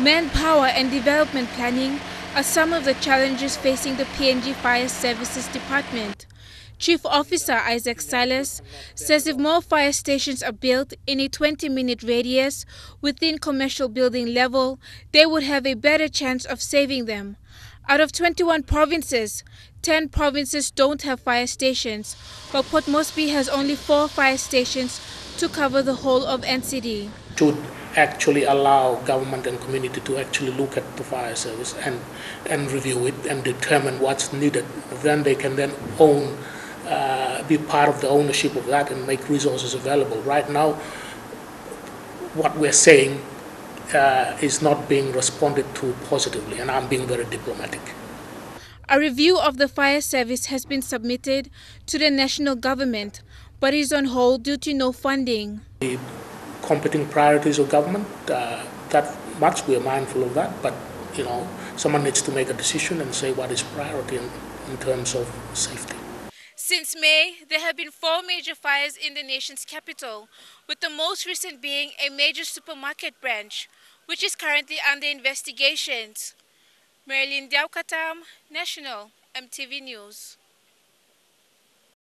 Manpower and development planning are some of the challenges facing the PNG Fire Services Department. Chief Officer Isaac Silas says if more fire stations are built in a 20-minute radius within commercial building level, they would have a better chance of saving them. Out of 21 provinces, 10 provinces don't have fire stations, but Port Moresby has only four fire stations to cover the whole of NCD. To actually allow government and community to actually look at the fire service and, and review it and determine what's needed. Then they can then own uh, be part of the ownership of that and make resources available. Right now, what we're saying uh, is not being responded to positively, and I'm being very diplomatic. A review of the fire service has been submitted to the national government, but is on hold due to no funding. The competing priorities of government, uh, that much we're mindful of that, but you know, someone needs to make a decision and say what is priority in, in terms of safety. Since May, there have been four major fires in the nation's capital, with the most recent being a major supermarket branch, which is currently under investigations. Marilyn Diaukatam, National, EMTV News.